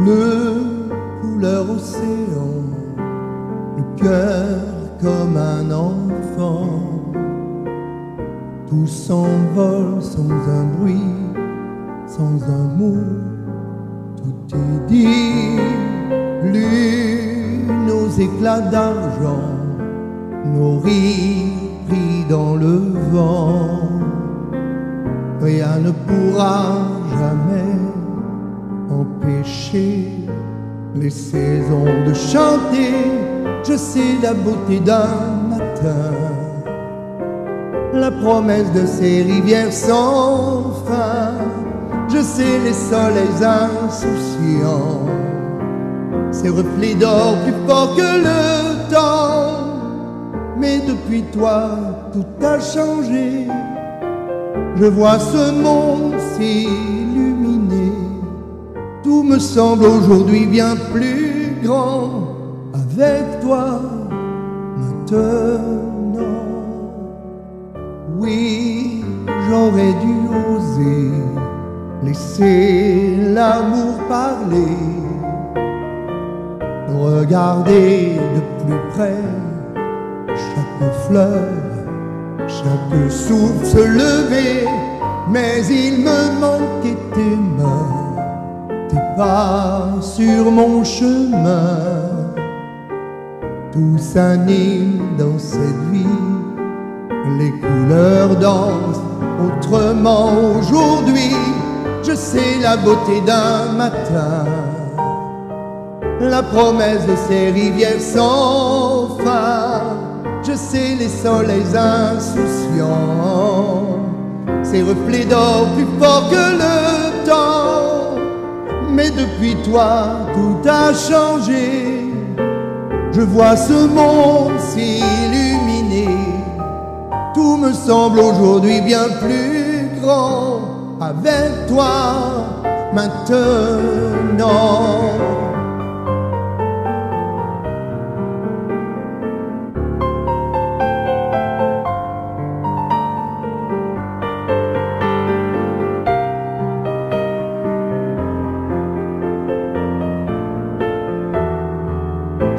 bleu couleur océan, le cœur comme un enfant. Tout s'envole sans un bruit, sans un mot, tout est dit. Plus nos éclats d'argent, nos rires pris dans le vent, rien ne pourra jamais les saisons de chanter. Je sais la beauté d'un matin, la promesse de ces rivières sans fin. Je sais les soleils insouciants, ces reflets d'or plus forts que le temps. Mais depuis toi, tout a changé. Je vois ce monde tout me semble aujourd'hui bien plus grand. Avec toi maintenant. Oui, j'aurais dû oser laisser l'amour parler, regarder de plus près chaque fleur, chaque souffle se lever, mais il me mains sur mon chemin. Tout s'anime dans cette vie, les couleurs dansent autrement aujourd'hui. Je sais la beauté d'un matin, la promesse de ces rivières sans fin. Je sais les soleils insouciants, ces reflets d'or plus forts que le temps mais depuis toi tout a changé. Je vois ce monde s'illuminer, tout me semble aujourd'hui bien plus grand avec toi maintenant.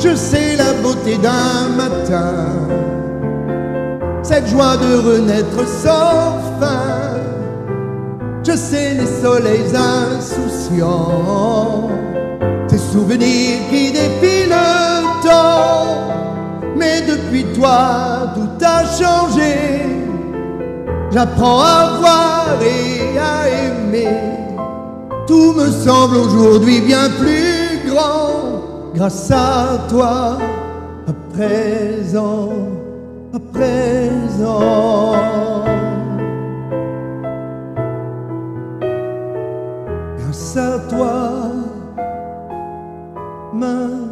Je sais la beauté d'un matin, cette joie de renaître sans fin. Je sais les soleils insouciants, tes souvenirs qui défient le temps. Mais depuis toi, tout a changé. J'apprends à voir et à aimer. Tout me semble aujourd'hui bien plus grand grâce à toi, à présent, à présent. Grâce à toi, maintenant.